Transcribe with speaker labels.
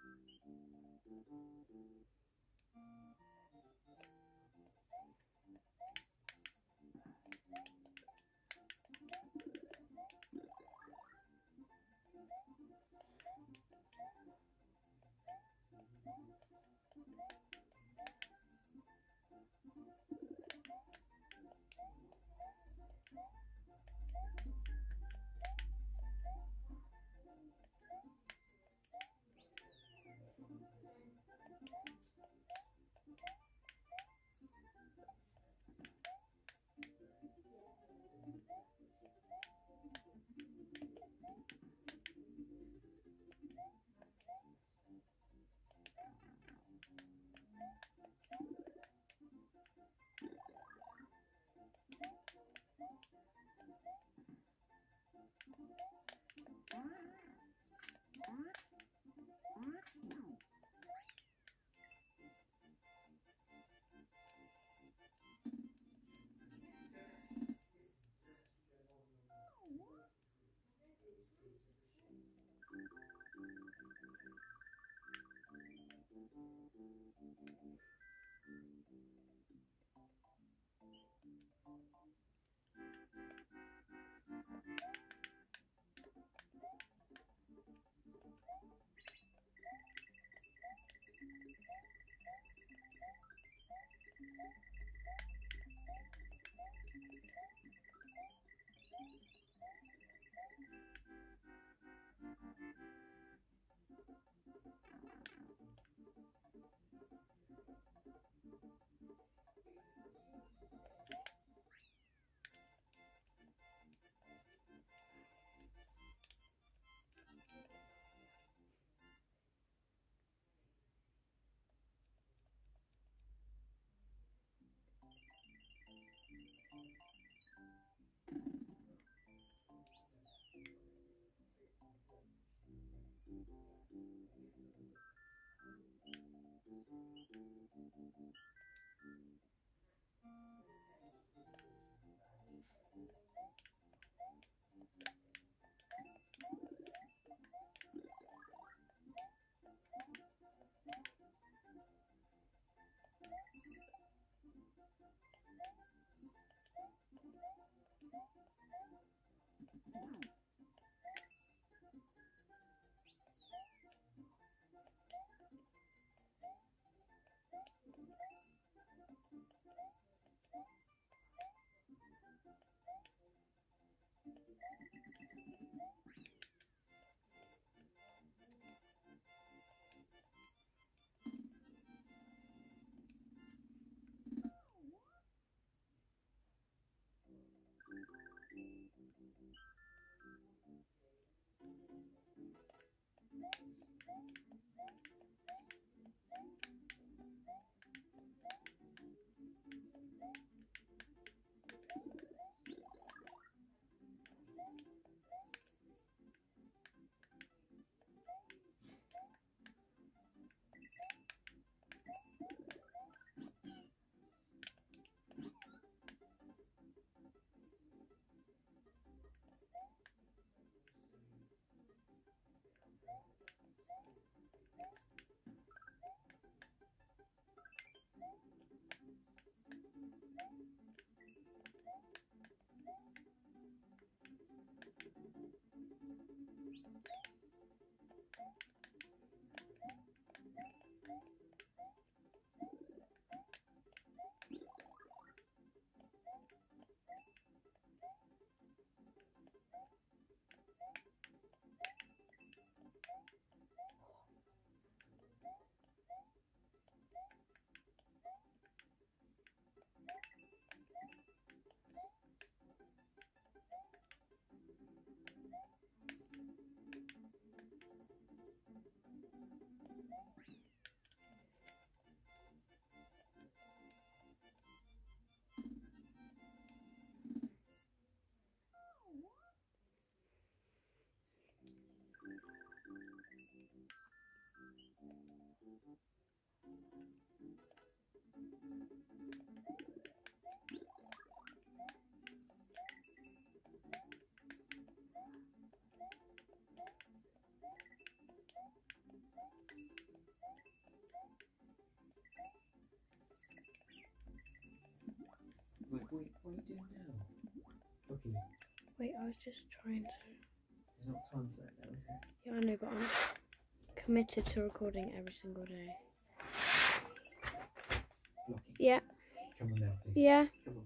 Speaker 1: Thank you. Wow. What, what are you doing now? Okay,
Speaker 2: Wait, I was just trying to.
Speaker 1: there's not time for that now, is it?
Speaker 2: Yeah, I know, but I'm committed to recording every single day.
Speaker 1: Lockie,
Speaker 2: Yeah,
Speaker 1: come on now, please.
Speaker 2: yeah.
Speaker 1: Come